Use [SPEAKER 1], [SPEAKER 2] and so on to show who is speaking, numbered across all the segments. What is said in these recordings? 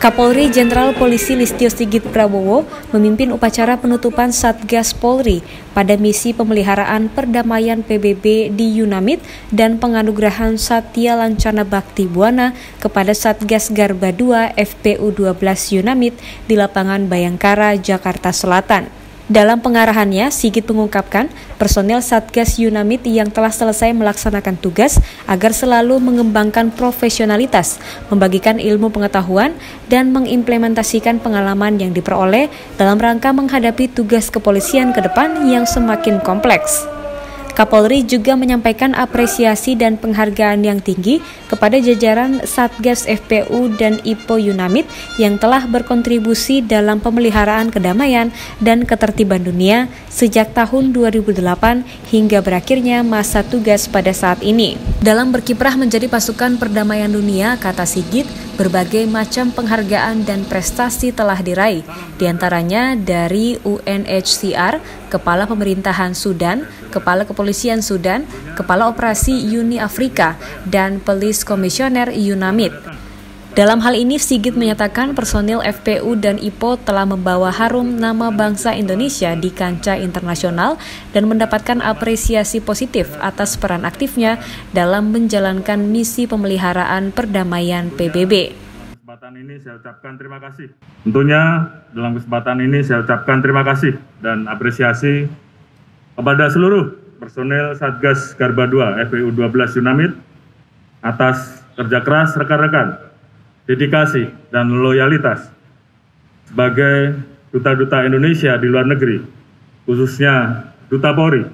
[SPEAKER 1] Kapolri Jenderal Polisi Listio Sigit Prabowo memimpin upacara penutupan Satgas Polri pada misi pemeliharaan perdamaian PBB di Yunamit dan penganugerahan Satya Lancana Bakti Buana kepada Satgas Garba II FPU 12 Yunamit di lapangan Bayangkara, Jakarta Selatan. Dalam pengarahannya, Sigit mengungkapkan personel Satgas Yunamit yang telah selesai melaksanakan tugas agar selalu mengembangkan profesionalitas, membagikan ilmu pengetahuan, dan mengimplementasikan pengalaman yang diperoleh dalam rangka menghadapi tugas kepolisian ke depan yang semakin kompleks. Kapolri juga menyampaikan apresiasi dan penghargaan yang tinggi kepada jajaran Satgas FPU dan IPO Yunamit yang telah berkontribusi dalam pemeliharaan kedamaian dan ketertiban dunia sejak tahun 2008 hingga berakhirnya masa tugas pada saat ini. Dalam berkiprah menjadi pasukan perdamaian dunia, kata Sigit, berbagai macam penghargaan dan prestasi telah diraih, di antaranya dari UNHCR, Kepala Pemerintahan Sudan, Kepala Kepolisian Sudan, Kepala Operasi Uni Afrika, dan Police Commissioner UNAMID. Dalam hal ini, Sigit menyatakan personil FPU dan IPO telah membawa harum nama bangsa Indonesia di kancah internasional dan mendapatkan apresiasi positif atas peran aktifnya dalam menjalankan misi pemeliharaan perdamaian PBB.
[SPEAKER 2] Kesempatan ini saya ucapkan terima kasih. Tentunya dalam kesempatan ini saya ucapkan terima kasih dan apresiasi kepada seluruh personel Satgas Garba 2 FPU 12 Yunamid atas kerja keras rekan-rekan dedikasi, dan loyalitas sebagai duta-duta Indonesia di luar negeri, khususnya Duta Polri,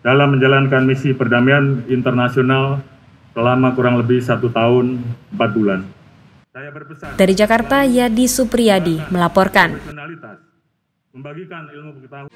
[SPEAKER 2] dalam menjalankan misi perdamaian internasional selama kurang lebih satu tahun empat bulan.
[SPEAKER 1] Saya berpesan dari Jakarta, Yadi Supriyadi melaporkan. Membagikan ilmu pengetahuan.